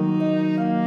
Música